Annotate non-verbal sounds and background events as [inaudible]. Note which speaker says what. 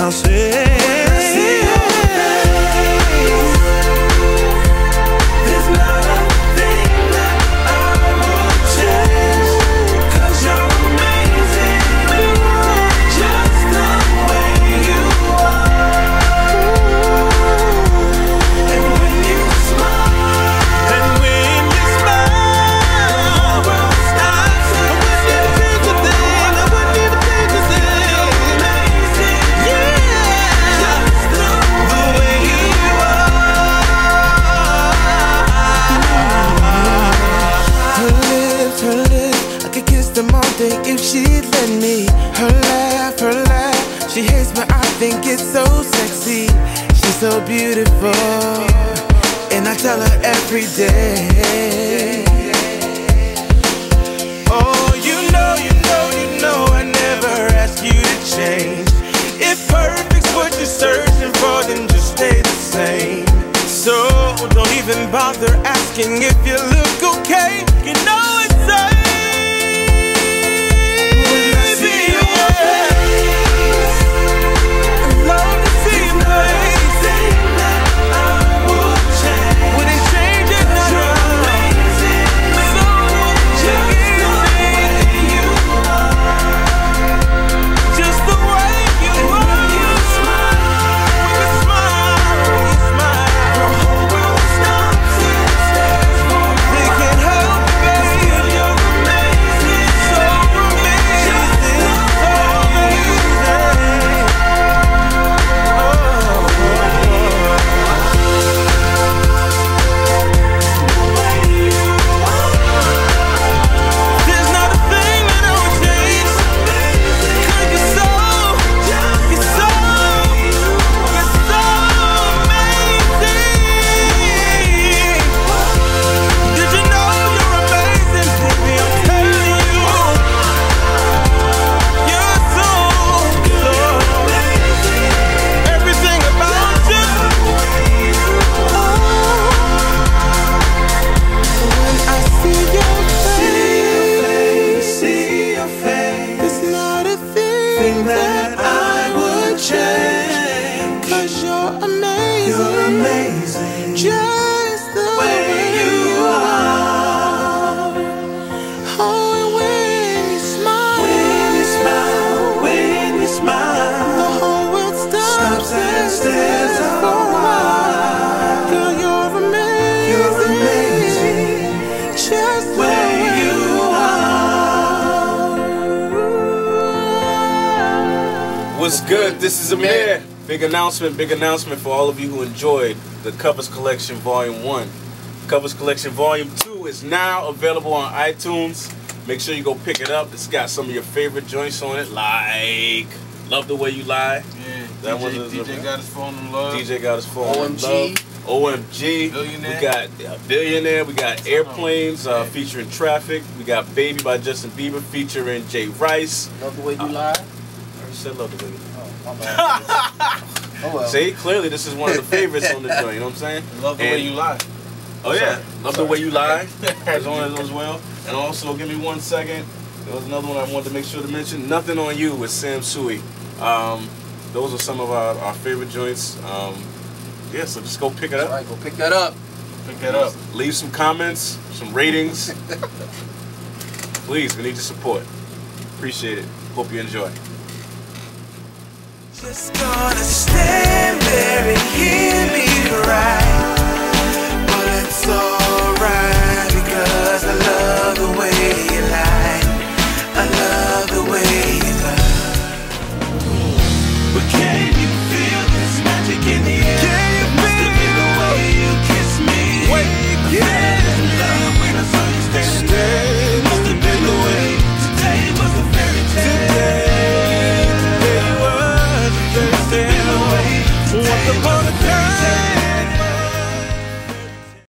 Speaker 1: I'll say. I
Speaker 2: could kiss them all day if she'd let me. Her laugh, her laugh, she hates but I think it's so sexy. She's so beautiful, and I tell her every day. Oh, you know, you know, you know, I never ask you to change. If perfect's what you're searching for, then just stay the same. So don't even bother asking if you you're amazing. You're amazing. Just the way,
Speaker 1: way you are.
Speaker 2: Oh, and when you smile,
Speaker 1: When you smile, when you
Speaker 2: the whole world stops,
Speaker 1: stops and stares
Speaker 2: for
Speaker 1: for
Speaker 2: a while. Girl, you're amazing.
Speaker 1: You're amazing.
Speaker 2: Just the
Speaker 1: way
Speaker 2: way
Speaker 1: you
Speaker 3: What's good? This is AHMIR. Big announcement, big announcement for all of you who enjoyed the Covers Collection Volume 1. Covers Collection Volume 2 is now available on iTunes. Make sure you go pick it up. It's got some of your favorite joints on it, like Love the Way You Lie.
Speaker 4: Yeah,
Speaker 3: That
Speaker 4: DJ,
Speaker 3: one is
Speaker 4: DJ got his phone in love.
Speaker 3: DJ got his phone.
Speaker 4: OMG.
Speaker 3: Love. OMG.
Speaker 4: Billionaire.
Speaker 3: We got uh, Billionaire. We got Airplanes uh, featuring Traffic. We got Baby by Justin Bieber featuring Jay Rice.
Speaker 5: Love the way you lie.
Speaker 3: I already said Love the Way You
Speaker 5: my bad. [laughs] oh well.
Speaker 3: See, clearly this is one of the favorites on the joint. You know what I'm saying?
Speaker 4: Love the
Speaker 3: And-
Speaker 4: way you lie.
Speaker 3: Oh yeah, love the way you lie.
Speaker 4: Sorry.
Speaker 3: As on as well. And also, give me one second. There was another one I wanted to make sure to mention. Nothing on you with Sam Tsui. Um, those are some of our, our favorite joints. Um, yeah, so just go pick it up.
Speaker 5: right, go pick that up.
Speaker 4: Pick that up.
Speaker 3: Leave some comments, some ratings. [laughs] Please, we need your support. Appreciate it. Hope you enjoy.
Speaker 1: Just gonna stand there and hear me cry.